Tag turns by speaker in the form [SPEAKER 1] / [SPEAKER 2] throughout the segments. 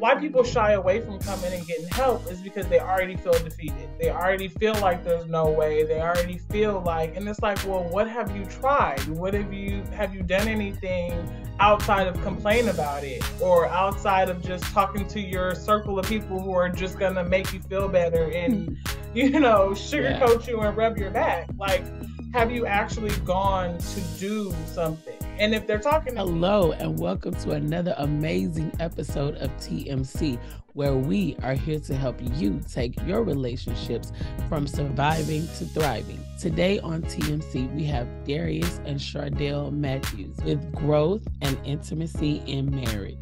[SPEAKER 1] Why people shy away from coming and getting help is because they already feel defeated. They already feel like there's no way. They already feel like, and it's like, well, what have you tried? What have you have you done anything outside of complain about it or outside of just talking to your circle of people who are just gonna make you feel better and hmm. you know sugarcoat yeah. you and rub your back? Like, have you actually gone to do something? And if they're talking,
[SPEAKER 2] hello, and welcome to another amazing episode of TMC, where we are here to help you take your relationships from surviving to thriving. Today on TMC, we have Darius and Shardel Matthews with growth and intimacy in marriage.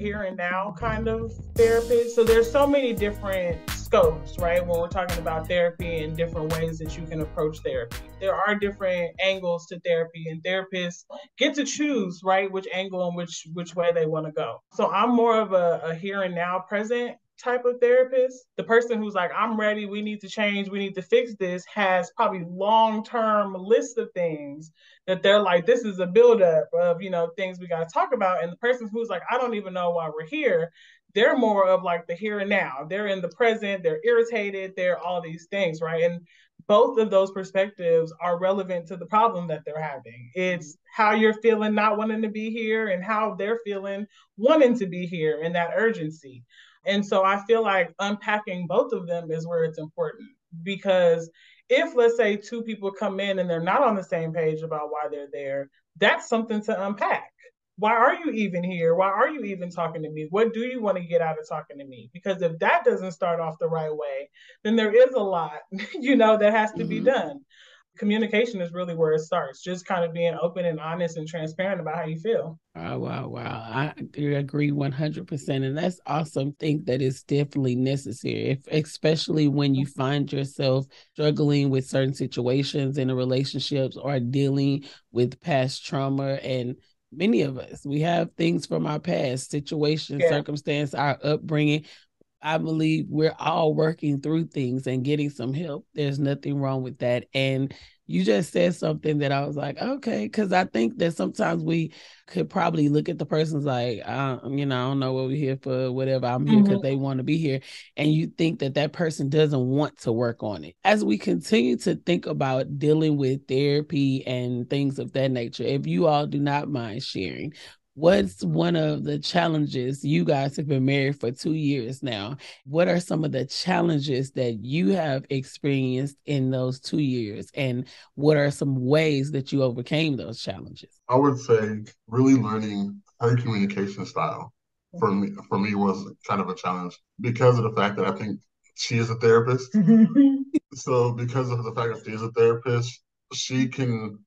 [SPEAKER 1] Here and now kind of therapist. So there's so many different scopes, right? When we're talking about therapy and different ways that you can approach therapy. There are different angles to therapy and therapists get to choose, right, which angle and which which way they want to go. So I'm more of a, a here and now present type of therapist, the person who's like, I'm ready, we need to change, we need to fix this, has probably long term list of things that they're like, this is a buildup of, you know, things we got to talk about. And the person who's like, I don't even know why we're here, they're more of like the here and now. They're in the present, they're irritated, they're all these things, right? And both of those perspectives are relevant to the problem that they're having. It's mm-hmm. how you're feeling not wanting to be here and how they're feeling wanting to be here and that urgency. And so I feel like unpacking both of them is where it's important because if let's say two people come in and they're not on the same page about why they're there, that's something to unpack. Why are you even here? Why are you even talking to me? What do you want to get out of talking to me? Because if that doesn't start off the right way, then there is a lot, you know, that has to mm-hmm. be done communication is really where it starts. Just kind of being open and honest and transparent about how you feel.
[SPEAKER 2] Wow, wow, wow. I agree 100%. And that's awesome. think that is definitely necessary, if, especially when you find yourself struggling with certain situations in a relationships or dealing with past trauma and many of us we have things from our past situation yeah. circumstance our upbringing I believe we're all working through things and getting some help. There's nothing wrong with that. And you just said something that I was like, okay, because I think that sometimes we could probably look at the person's like, uh, you know, I don't know what we're here for, whatever. I'm here because mm-hmm. they want to be here, and you think that that person doesn't want to work on it. As we continue to think about dealing with therapy and things of that nature, if you all do not mind sharing, What's one of the challenges? You guys have been married for two years now. What are some of the challenges that you have experienced in those two years? And what are some ways that you overcame those challenges?
[SPEAKER 3] I would say really learning her communication style for me for me was kind of a challenge because of the fact that I think she is a therapist. so because of the fact that she is a therapist, she can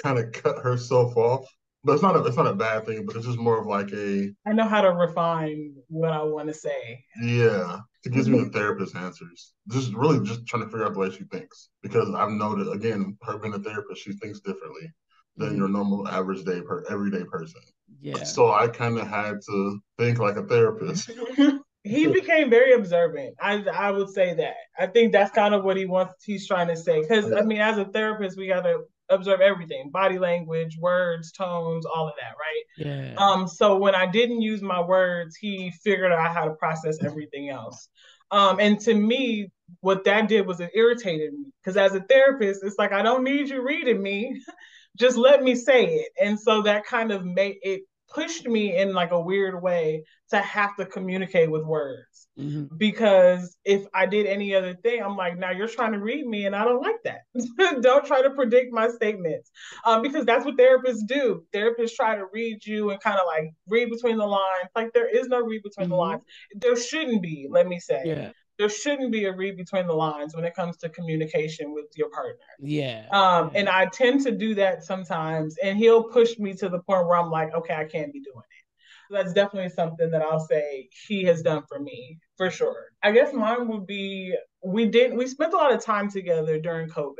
[SPEAKER 3] kind of cut herself off but it's not a it's not a bad thing, but it's just more of like a
[SPEAKER 1] I know how to refine what I want to say.
[SPEAKER 3] Yeah. It gives me the therapist answers. Just really just trying to figure out the way she thinks. Because I've noted again, her being a therapist, she thinks differently than mm-hmm. your normal average day per everyday person. Yeah. So I kind of had to think like a therapist.
[SPEAKER 1] he became very observant. I I would say that. I think that's kind of what he wants. He's trying to say because yeah. I mean, as a therapist, we gotta observe everything body language words tones all of that right? Yeah. Um so when i didn't use my words he figured out how to process everything else. Um and to me what that did was it irritated me because as a therapist it's like i don't need you reading me. Just let me say it. And so that kind of made it pushed me in like a weird way to have to communicate with words. Mm-hmm. because if i did any other thing i'm like now you're trying to read me and i don't like that. Don't try to predict my statements. Um, because that's what therapists do. Therapists try to read you and kind of like read between the lines. Like there is no read between mm-hmm. the lines. There shouldn't be let me say. Yeah there shouldn't be a read between the lines when it comes to communication with your partner.
[SPEAKER 2] Yeah.
[SPEAKER 1] Um, and I tend to do that sometimes, and he'll push me to the point where I'm like, okay, I can't be doing it. That's definitely something that I'll say he has done for me for sure. I guess mine would be we didn't we spent a lot of time together during COVID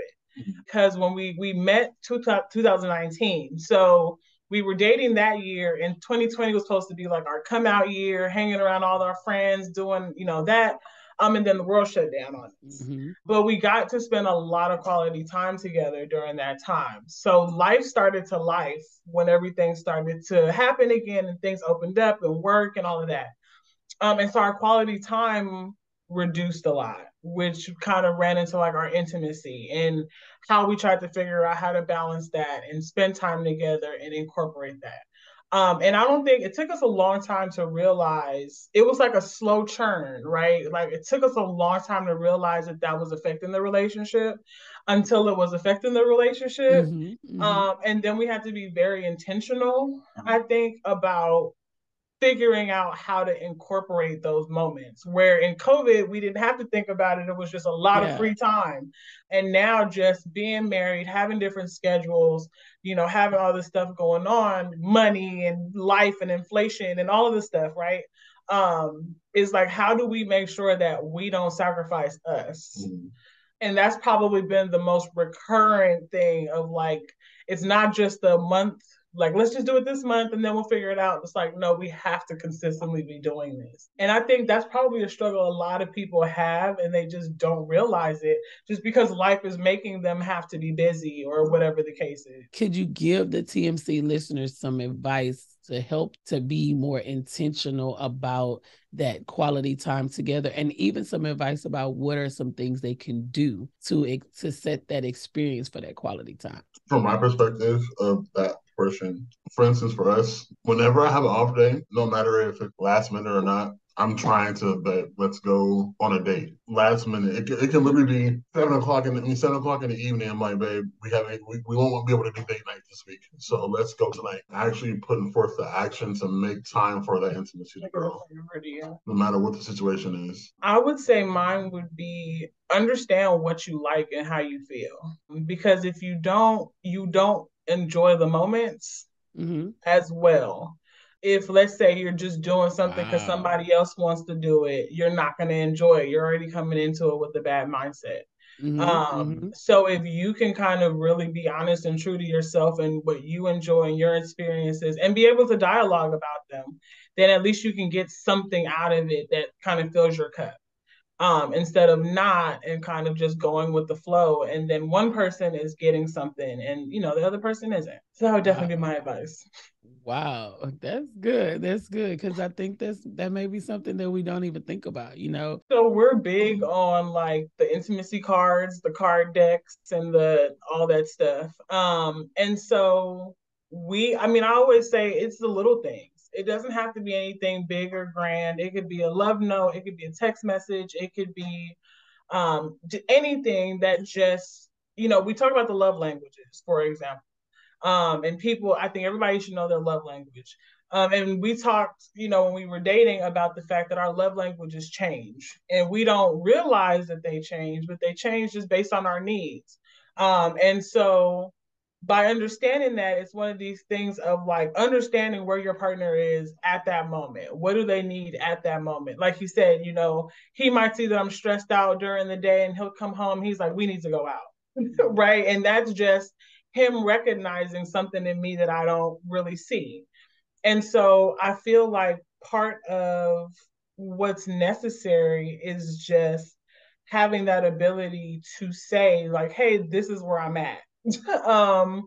[SPEAKER 1] because mm-hmm. when we we met two, 2019, so we were dating that year and 2020 was supposed to be like our come out year hanging around all our friends doing you know that um and then the world shut down on us mm-hmm. but we got to spend a lot of quality time together during that time so life started to life when everything started to happen again and things opened up and work and all of that um and so our quality time reduced a lot which kind of ran into like our intimacy and how we tried to figure out how to balance that and spend time together and incorporate that. Um, and I don't think it took us a long time to realize it was like a slow churn, right? Like it took us a long time to realize that that was affecting the relationship until it was affecting the relationship. Mm-hmm, mm-hmm. Um, and then we had to be very intentional, I think, about figuring out how to incorporate those moments where in covid we didn't have to think about it it was just a lot yeah. of free time and now just being married having different schedules you know having all this stuff going on money and life and inflation and all of this stuff right um is like how do we make sure that we don't sacrifice us mm-hmm. and that's probably been the most recurrent thing of like it's not just the month like let's just do it this month and then we'll figure it out. It's like, no, we have to consistently be doing this. And I think that's probably a struggle a lot of people have and they just don't realize it just because life is making them have to be busy or whatever the case is.
[SPEAKER 2] Could you give the TMC listeners some advice to help to be more intentional about that quality time together and even some advice about what are some things they can do to to set that experience for that quality time
[SPEAKER 3] from my perspective of that portion. For instance, for us, whenever I have an off day, no matter if it's last minute or not, I'm trying to bet let's go on a date. Last minute, it, it can literally be seven o'clock in the I mean, seven o'clock in the evening. I'm like, babe, we haven't we, we won't be able to do date night this week, so let's go tonight. Actually, putting forth the action to make time for that intimacy, girl, no matter what the situation is.
[SPEAKER 1] I would say mine would be understand what you like and how you feel, because if you don't, you don't enjoy the moments mm-hmm. as well. If let's say you're just doing something because wow. somebody else wants to do it, you're not going to enjoy it. You're already coming into it with a bad mindset. Mm-hmm, um, mm-hmm. So if you can kind of really be honest and true to yourself and what you enjoy and your experiences and be able to dialogue about them, then at least you can get something out of it that kind of fills your cup um, instead of not and kind of just going with the flow. And then one person is getting something and, you know, the other person isn't. So that would definitely wow. be my advice.
[SPEAKER 2] Wow, that's good. That's good because I think that's that may be something that we don't even think about, you know.
[SPEAKER 1] So we're big on like the intimacy cards, the card decks, and the all that stuff. Um, and so we, I mean, I always say it's the little things it doesn't have to be anything big or grand. It could be a love note. It could be a text message. It could be um, anything that just, you know, we talk about the love languages, for example. Um, and people, I think everybody should know their love language. Um, and we talked, you know, when we were dating about the fact that our love languages change and we don't realize that they change, but they change just based on our needs. Um, and so by understanding that it's one of these things of like understanding where your partner is at that moment. What do they need at that moment? Like you said you know he might see that i'm stressed out during the day and he'll come home. He's like we need to go out. Right? And that's just him recognizing something in me that i don't really see. And so i feel like part of what's necessary is just having that ability to say like hey this is where i'm at um,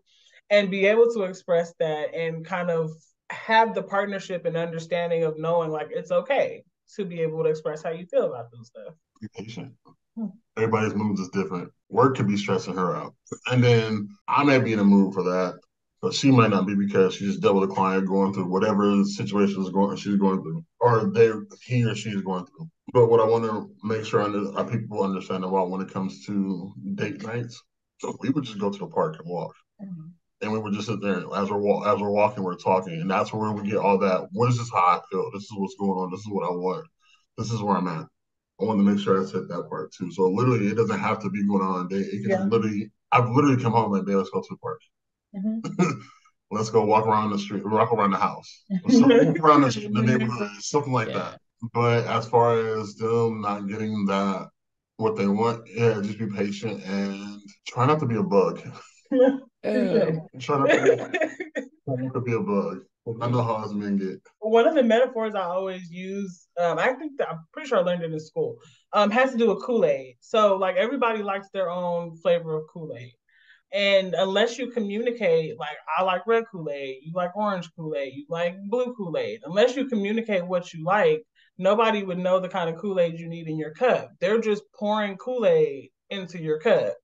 [SPEAKER 1] and be able to express that and kind of have the partnership and understanding of knowing like it's okay to be able to express how you feel about those stuff.
[SPEAKER 3] Be patient. Hmm. Everybody's moods is different. Work could be stressing her out. And then I may be in a mood for that, but she might not be because she just dealt with a client going through whatever situation is going she's going through, or they he or she is going through. But what I want to make sure our people understand about when it comes to date nights so we would just go to the park and walk. Mm-hmm. And we would just sit there as we're as we're walking, we're talking, and that's where we get all that. What is this? How I feel? This is what's going on. This is what I want. This is where I'm at. I want to make sure I said that part too. So literally, it doesn't have to be going on a day. It can yeah. literally. I've literally come home and day. Let's go to the park. Mm-hmm. let's go walk around the street, walk around the house, walk around the, the neighborhood, something like yeah. that. But as far as them not getting that what they want, yeah, just be patient and try not to be a bug. Um, try not to, to be a bug. I know how us men get.
[SPEAKER 1] One of the metaphors I always use, um, I think that I'm pretty sure I learned it in school, um, has to do with Kool Aid. So like everybody likes their own flavor of Kool Aid. And unless you communicate, like I like red Kool Aid, you like orange Kool Aid, you like blue Kool Aid, unless you communicate what you like, nobody would know the kind of Kool Aid you need in your cup. They're just pouring Kool Aid into your cup.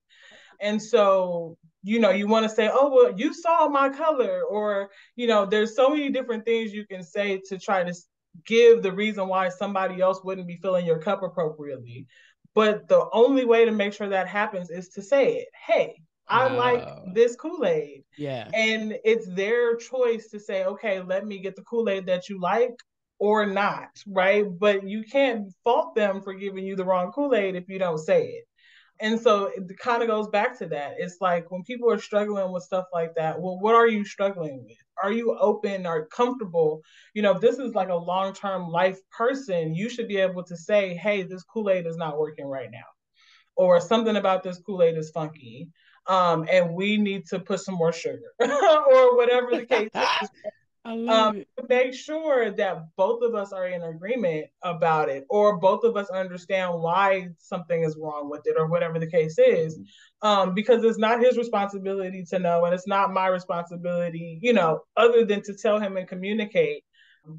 [SPEAKER 1] And so, you know, you want to say, oh, well, you saw my color, or, you know, there's so many different things you can say to try to give the reason why somebody else wouldn't be filling your cup appropriately. But the only way to make sure that happens is to say it. Hey, I like this Kool Aid.
[SPEAKER 2] Yeah.
[SPEAKER 1] And it's their choice to say, okay, let me get the Kool Aid that you like or not, right? But you can't fault them for giving you the wrong Kool Aid if you don't say it. And so it kind of goes back to that. It's like when people are struggling with stuff like that, well, what are you struggling with? Are you open or comfortable? You know, if this is like a long term life person, you should be able to say, hey, this Kool Aid is not working right now. Or something about this Kool Aid is funky um, and we need to put some more sugar or whatever the case is. Um, to make sure that both of us are in agreement about it, or both of us understand why something is wrong with it, or whatever the case is, um, because it's not his responsibility to know, and it's not my responsibility, you know, other than to tell him and communicate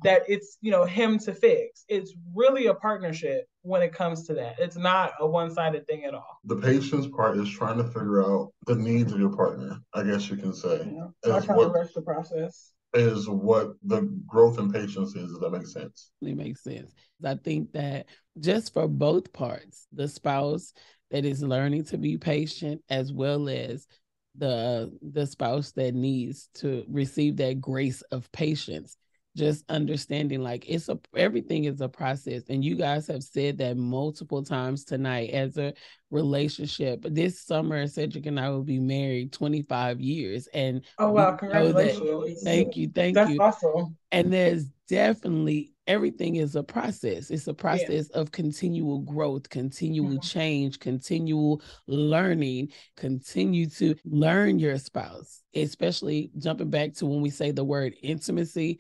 [SPEAKER 1] that it's you know him to fix. It's really a partnership when it comes to that. It's not a one-sided thing at all.
[SPEAKER 3] The patience part is trying to figure out the needs of your partner i guess you can say
[SPEAKER 1] yeah. not trying what, to rush the process
[SPEAKER 3] is what the growth in patience is if that makes sense.
[SPEAKER 2] It makes sense. I think that just for both parts the spouse that is learning to be patient as well as the the spouse that needs to receive that grace of patience just understanding like it's a everything is a process and you guys have said that multiple times tonight as a relationship this summer cedric and i will be married 25 years and
[SPEAKER 1] oh wow congratulations
[SPEAKER 2] thank you thank you.
[SPEAKER 1] That's
[SPEAKER 2] you
[SPEAKER 1] awesome
[SPEAKER 2] and there's definitely everything is a process it's a process yeah. of continual growth continual mm-hmm. change continual learning continue to learn your spouse especially jumping back to when we say the word intimacy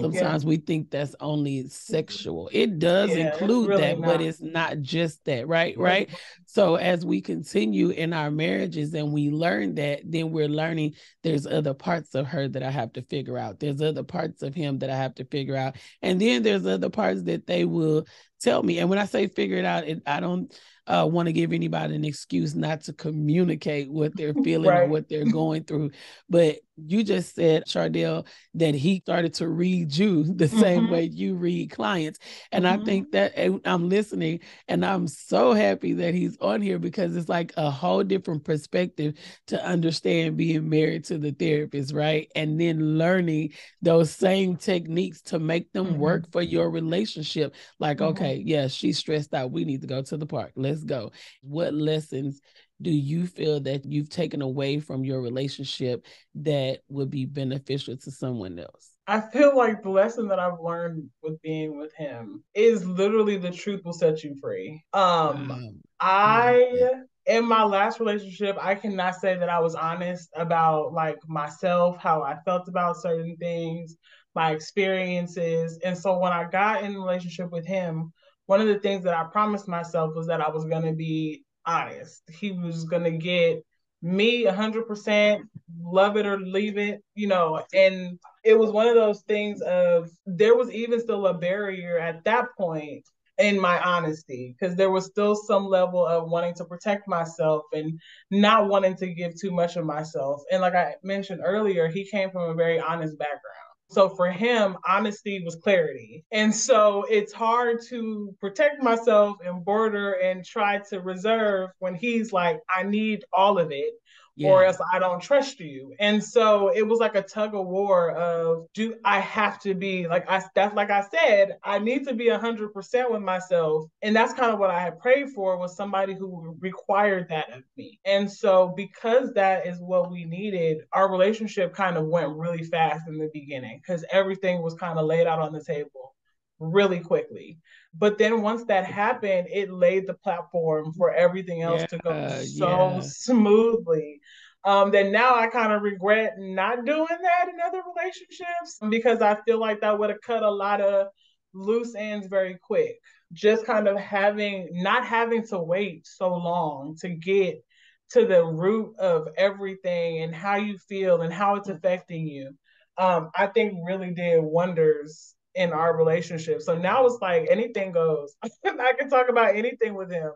[SPEAKER 2] Sometimes yeah. we think that's only sexual. It does yeah, include really that, not. but it's not just that, right? Right. So as we continue in our marriages and we learn that, then we're learning there's other parts of her that I have to figure out. There's other parts of him that I have to figure out. And then there's other parts that they will tell me. And when I say figure it out, it, I don't uh, want to give anybody an excuse not to communicate what they're feeling right. or what they're going through. But you just said, Shardel, that he started to read you the mm-hmm. same way you read clients. And mm-hmm. I think that I'm listening and I'm so happy that he's on here because it's like a whole different perspective to understand being married to the therapist, right? And then learning those same techniques to make them mm-hmm. work for your relationship. Like, mm-hmm. okay, yeah, she's stressed out. We need to go to the park. Let's go. What lessons do you feel that you've taken away from your relationship that would be beneficial to someone else?
[SPEAKER 1] I feel like the lesson that I've learned with being with him is literally the truth will set you free. Um, I in my last relationship, I cannot say that I was honest about like myself, how I felt about certain things, my experiences. And so when I got in relationship with him, one of the things that I promised myself was that I was going to be honest. He was going to get me 100% love it or leave it, you know, and it was one of those things of there was even still a barrier at that point in my honesty because there was still some level of wanting to protect myself and not wanting to give too much of myself. And like I mentioned earlier, he came from a very honest background. So for him, honesty was clarity. And so it's hard to protect myself and border and try to reserve when he's like, I need all of it yeah. or else I don't trust you. And so it was like a tug of war of do I have to be like I that's like I said, I need to be hundred percent with myself. And that's kind of what I had prayed for was somebody who required that of me. And so because that is what we needed, our relationship kind of went really fast in the beginning because everything was kind of laid out on the table really quickly. But then once that happened, it laid the platform for everything else yeah, to go so yeah. smoothly. Um, that now I kind of regret not doing that in other relationships because I feel like that would have cut a lot of loose ends very quick. Just kind of having, not having to wait so long to get to the root of everything and how you feel and how it's affecting you, um, I think really did wonders in our relationship. So now it's like anything goes. I can talk about anything with him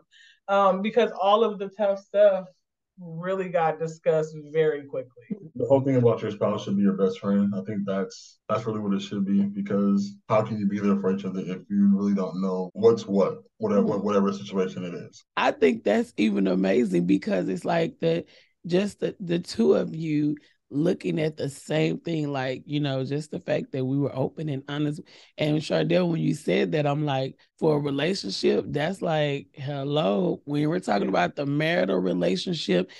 [SPEAKER 1] um, because all of the tough stuff really got discussed very quickly.
[SPEAKER 3] The whole thing about your spouse should be your best friend. I think that's that's really what it should be because how can you be there for each other if you really don't know what's what, whatever whatever situation it is.
[SPEAKER 2] I think that's even amazing because it's like the just the, the two of you looking at the same thing, like, you know, just the fact that we were open and honest. And Shardel, when you said that, I'm like, for a relationship, that's like, hello, when we're talking about the marital relationship,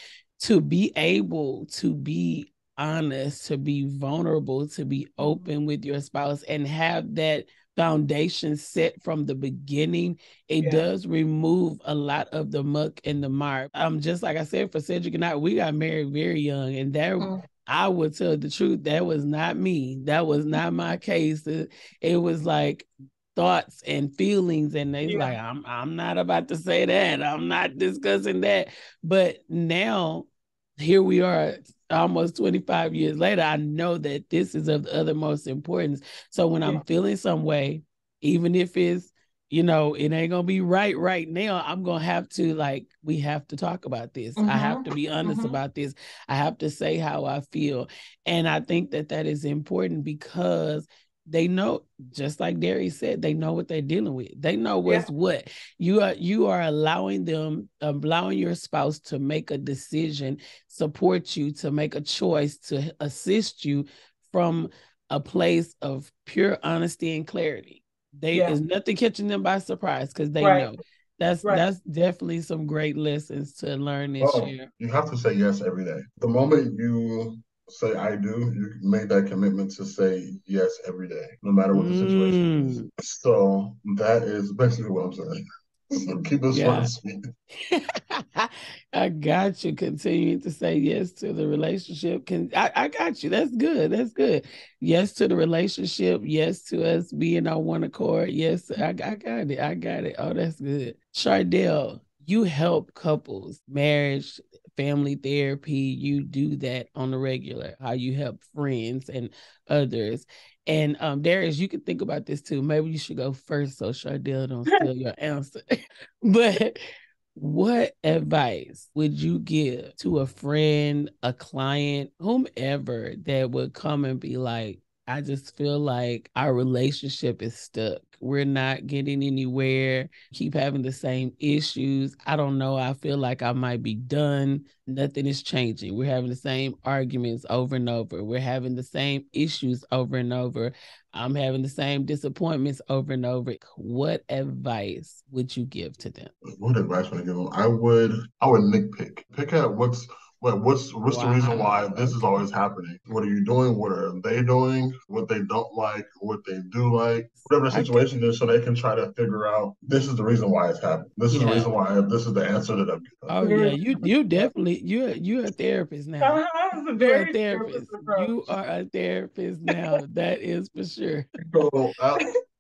[SPEAKER 2] to be able to be honest, to be vulnerable, to be open with your spouse and have that foundation set from the beginning, it yeah. does remove a lot of the muck and the mire. Um, just like I said, for Cedric and I, we got married very young, and there mm-hmm. I would tell the truth. That was not me. That was not my case. It, it was like thoughts and feelings, and they yeah. like, I'm I'm not about to say that. I'm not discussing that. But now, here we are, almost 25 years later. I know that this is of the uttermost importance. So when yeah. I'm feeling some way, even if it's you know, it ain't gonna be right right now. I'm gonna have to like we have to talk about this. Mm-hmm. I have mm-hmm. to be honest mm-hmm. about this. I have to say how I feel, and I think that that is important because they know, just like Darius said, they know what they're dealing with. They know what's yeah. what. You are you are allowing them, allowing your spouse to make a decision, support you, to make a choice, to assist you from a place of pure honesty and clarity they yeah. is nothing catching them by surprise because they right. know. That's right. that's definitely some great lessons to learn this oh, year.
[SPEAKER 3] You have to say yes every day. The moment you say I do, you make that commitment to say yes every day, no matter what the situation is. Mm. So that is basically what I'm saying. keep this yeah.
[SPEAKER 2] I got you. Continuing to say yes to the relationship. Can I, I got you. That's good. That's good. Yes to the relationship. Yes to us being on one accord. Yes, I, I got it. I got it. Oh, that's good. Shardel, you help couples, marriage, family therapy. You do that on the regular. How you help friends and others. And um, Darius, you can think about this too. Maybe you should go first so Shardel don't steal your answer. but what advice would you give to a friend, a client, whomever that would come and be like, I just feel like our relationship is stuck. We're not getting anywhere, keep having the same issues. I don't know. I feel like I might be done. Nothing is changing. We're having the same arguments over and over. We're having the same issues over and over. I'm having the same disappointments over and over. What advice would you give to them?
[SPEAKER 3] What advice would I give them? I would I would nitpick. Pick out what's what, what's what's wow. the reason why this is always happening? What are you doing? What are they doing? What they don't like? What they do like? Whatever the situation is, so they can try to figure out this is the reason why it's happening. This is yeah. the reason why. This is the answer that I'm.
[SPEAKER 2] Oh yeah, you you definitely you you're a therapist now.
[SPEAKER 1] Uh, you're a therapist.
[SPEAKER 2] You are a therapist now. that is for sure.
[SPEAKER 3] So,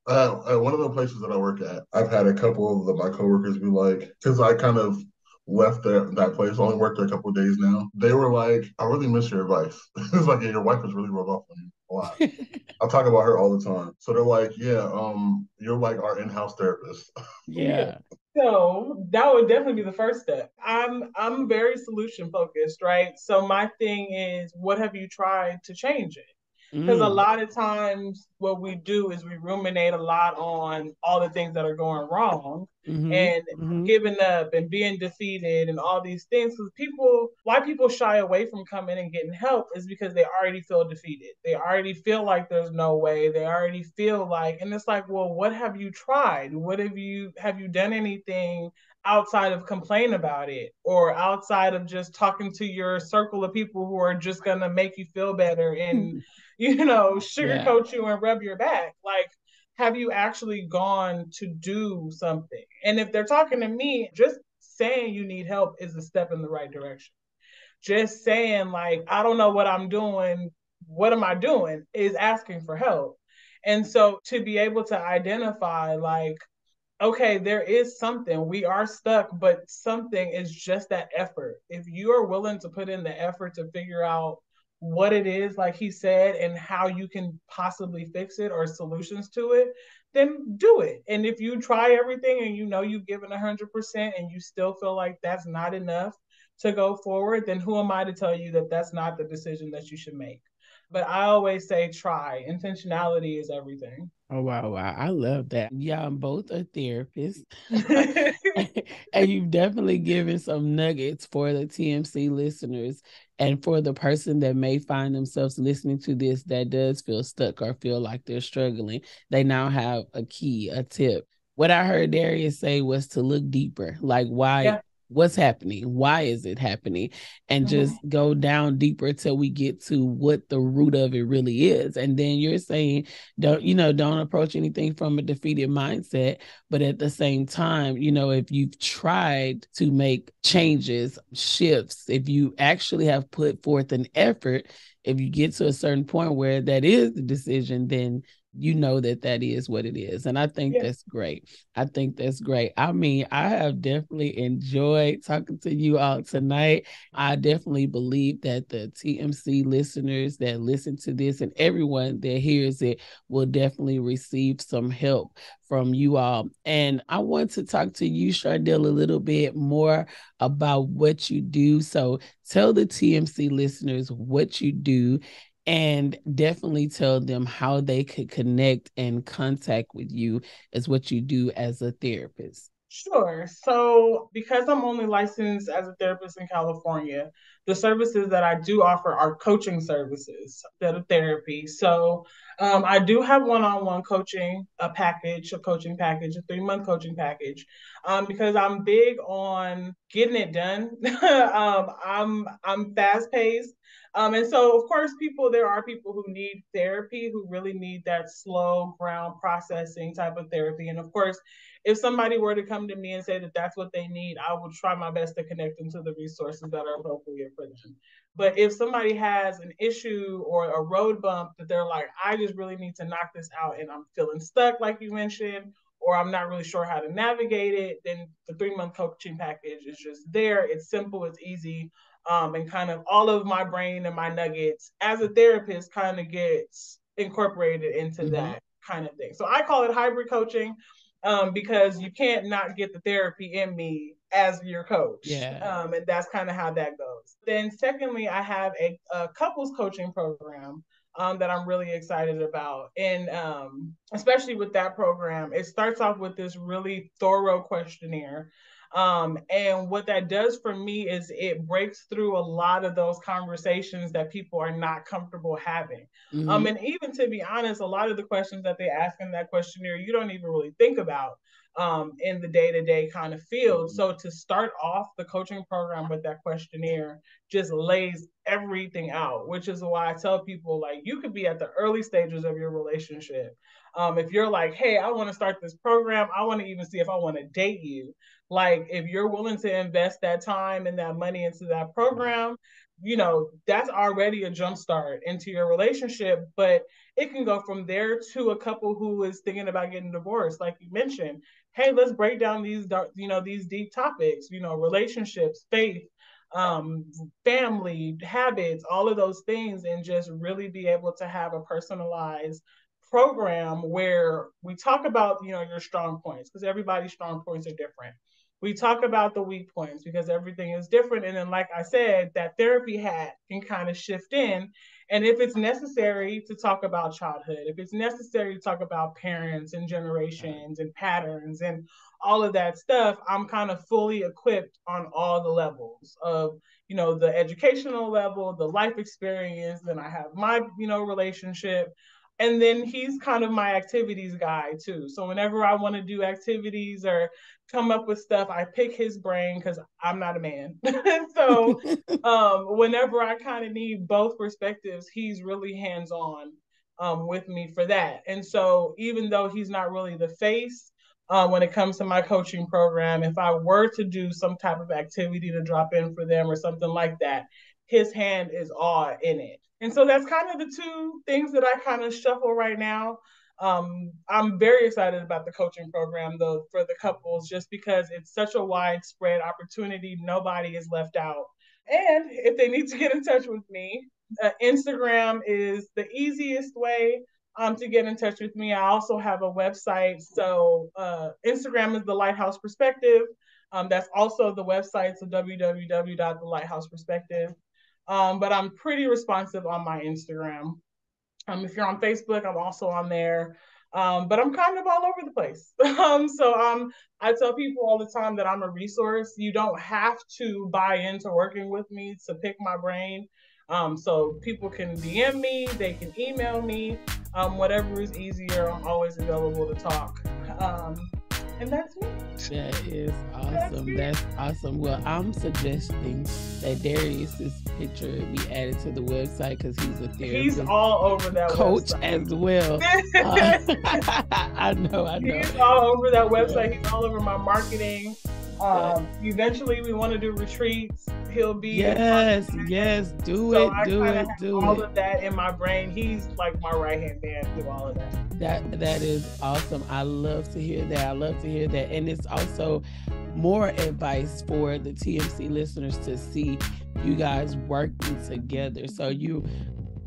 [SPEAKER 3] uh, one of the places that I work at, I've had a couple of my coworkers be like, because I kind of left that, that place, only worked there a couple days now. They were like, I really miss your advice. it's like, yeah, your wife was really rubbed off on you a lot. I talk about her all the time. So they're like, yeah, um, you're like our in-house therapist.
[SPEAKER 2] yeah.
[SPEAKER 1] So that would definitely be the first step. I'm I'm very solution focused, right? So my thing is, what have you tried to change it? Because mm. a lot of times what we do is we ruminate a lot on all the things that are going wrong mm-hmm. and mm-hmm. giving up and being defeated and all these things. Because people, why people shy away from coming and getting help is because they already feel defeated. They already feel like there's no way. They already feel like, and it's like, well, what have you tried? What have you, have you done anything outside of complain about it or outside of just talking to your circle of people who are just going to make you feel better and hmm. you know, sugarcoat yeah. you and rub your back. Like, have you actually gone to do something? And if they're talking to me, just saying you need help is a step in the right direction. just saying like i don't know what i'm doing what am i doing is asking for help and so to be able to identify like okay there is something. We are stuck but something is just that effort. If you are willing to put in the effort to figure out what it is like he said and how you can possibly fix it or solutions to it then do it. And if you try everything and you know you've given 100% and you still feel like that's not enough to go forward, then who am I to tell you that that's not the decision that you should make? But I always say try. Intentionality is everything.
[SPEAKER 2] Oh wow, wow. I love that. Y'all both are therapists. and you've definitely given some nuggets for the TMC listeners and for the person that may find themselves listening to this that does feel stuck or feel like they're struggling. They now have a key, a tip. What I heard Darius say was to look deeper. Like why yeah what's happening? Why is it happening? And mm-hmm. just go down deeper till we get to what the root of it really is. And then you're saying don't you know don't approach anything from a defeated mindset but at the same time you know if you've tried to make changes shifts if you actually have put forth an effort if you get to a certain point where that is the decision then you know that that is what it is and i think yeah. that's great. I think that's great. I mean i have definitely enjoyed talking to you all tonight. I definitely believe that the tmc listeners that listen to this and everyone that hears it will definitely receive some help from you all. And i want to talk to you Shardel, a little bit more about what you do. So tell the tmc listeners what you do and definitely tell them how they could connect and contact with you as what you do as a therapist.
[SPEAKER 1] Sure. So, because I'm only licensed as a therapist in California, the services that I do offer are coaching services instead of therapy. So, um, I do have one-on-one coaching, a package, a coaching package, a three-month coaching package, um, because I'm big on getting it done. um, I'm I'm fast-paced. Um, and so, of course, people, there are people who need therapy, who really need that slow ground processing type of therapy. And of course, if somebody were to come to me and say that that's what they need, I will try my best to connect them to the resources that are appropriate for them. But if somebody has an issue or a road bump that they're like, I just really need to knock this out and I'm feeling stuck, like you mentioned, or I'm not really sure how to navigate it, then the three month coaching package is just there. It's simple, it's easy um, and kind of all of my brain and my nuggets as a therapist kind of gets incorporated into mm-hmm. that kind of thing. So I call it hybrid coaching um, because you can't not get the therapy in me as your coach.
[SPEAKER 2] Yeah.
[SPEAKER 1] Um, and that's kind of how that goes. Then, secondly, I have a, a couples coaching program um, that I'm really excited about. And um, especially with that program, it starts off with this really thorough questionnaire um, and what that does for me is it breaks through a lot of those conversations that people are not comfortable having. Mm-hmm. Um, and even to be honest, a lot of the questions that they ask in that questionnaire, you don't even really think about um, in the day to day kind of field. Mm-hmm. So to start off the coaching program with that questionnaire just lays everything out, which is why I tell people like you could be at the early stages of your relationship. Um, if you're like, hey, I want to start this program, I want to even see if I want to date you. Like, if you're willing to invest that time and that money into that program, you know, that's already a jump start into your relationship. But it can go from there to a couple who is thinking about getting divorced, like you mentioned. Hey, let's break down these you know, these deep topics, you know, relationships, faith, um, family, habits, all of those things, and just really be able to have a personalized program where we talk about you know your strong points because everybody's strong points are different we talk about the weak points because everything is different. And then like i said that therapy hat can kind of shift in. And if it's necessary to talk about childhood if it's necessary to talk about parents and generations and patterns and all of that stuff i'm kind of fully equipped on all the levels of you know the educational level the life experience then i have my you know relationship and then he's kind of my activities guy too. So whenever I want to do activities or come up with stuff, I pick his brain because I'm not a man. so um, whenever I kind of need both perspectives, he's really hands on um, with me for that. And so even though he's not really the face, uh, when it comes to my coaching program, if I were to do some type of activity to drop in for them or something like that, his hand is all in it. And so that's kind of the two things that I kind of shuffle right now. Um, I'm very excited about the coaching program though for the couples just because it's such a widespread opportunity. Nobody is left out. And if they need to get in touch with me, uh, Instagram is the easiest way um, to get in touch with me. I also have a website. So uh, Instagram is the Lighthouse Perspective. Um, that's also the website, so www.thelighthouse.perspective. Um, but I'm pretty responsive on my Instagram. Um, if you're on Facebook, I'm also on there. Um, but I'm kind of all over the place. um, so um, I tell people all the time that I'm a resource. You don't have to buy into working with me to pick my brain. Um, so people can DM me, they can email me, um, whatever is easier. I'm always available to talk. And that's me.
[SPEAKER 2] That is awesome. That's, that's, awesome. Well, I'm suggesting that Darius's picture be added to the website because he's a therapist.
[SPEAKER 1] He's all over that
[SPEAKER 2] coach
[SPEAKER 1] website.
[SPEAKER 2] as well. uh, I know. I know.
[SPEAKER 1] He's all over that website. He's all over my marketing. Um, eventually, we want to do retreats. He'll be
[SPEAKER 2] yes, yes, do so it, do it, do
[SPEAKER 1] all
[SPEAKER 2] it.
[SPEAKER 1] All of that in my brain. He's like my right hand man through all of that.
[SPEAKER 2] That that is awesome. I love to hear that. I love to hear that, and it's also more advice for the TMC listeners to see you guys working together. So you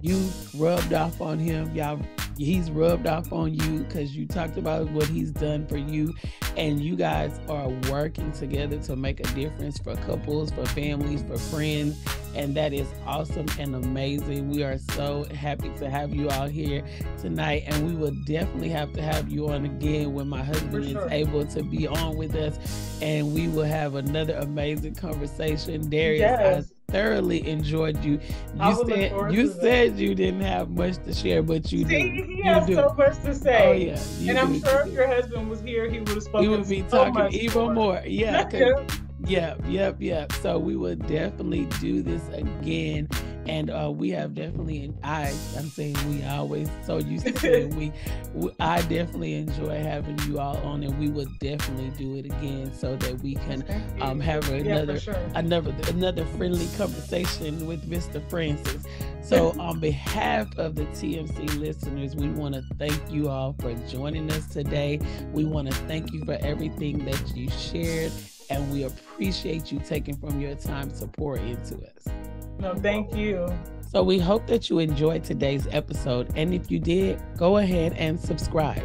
[SPEAKER 2] you rubbed off on him. Y'all he's rubbed off on you because you talked about what he's done for you and you guys are working together to make a difference for couples for families for friends and that is awesome and amazing. We are so happy to have you all here tonight and we will definitely have to have you on again when my husband sure. is able to be on with us and we will have another amazing conversation. Darius yes thoroughly enjoyed you. You said you said you didn't have much to share, but you
[SPEAKER 1] See,
[SPEAKER 2] do.
[SPEAKER 1] He has so much to say.
[SPEAKER 2] Oh yeah,
[SPEAKER 1] and I'm sure if your husband was here, he would have spoken.
[SPEAKER 2] He would be
[SPEAKER 1] so
[SPEAKER 2] talking even
[SPEAKER 1] more.
[SPEAKER 2] more. Yeah. Yep, yep, yep. So we will definitely do this again. And uh, we have definitely, I, I'm saying we always so used to saying we, we, I definitely enjoy having you all on, and we will definitely do it again so that we can um, have another,
[SPEAKER 1] yeah, sure.
[SPEAKER 2] another, another friendly conversation with Mr. Francis. So, on behalf of the TMC listeners, we want to thank you all for joining us today. We want to thank you for everything that you shared and we appreciate you taking from your time to pour into us.
[SPEAKER 1] No, thank you.
[SPEAKER 2] So we hope that you enjoyed today's episode. And if you did, go ahead and subscribe.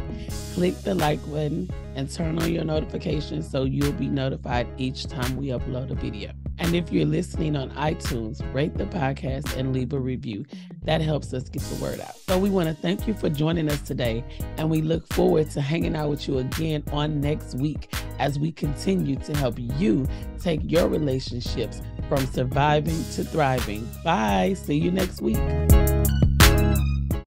[SPEAKER 2] Click the like button and turn on your notifications so you'll be notified each time we upload a video. And if you're listening on iTunes, rate the podcast and leave a review. That helps us get the word out. So we want to thank you for joining us today. And we look forward to hanging out with you again on next week as we continue to help you take your relationships from surviving to thriving. Bye. See you next week.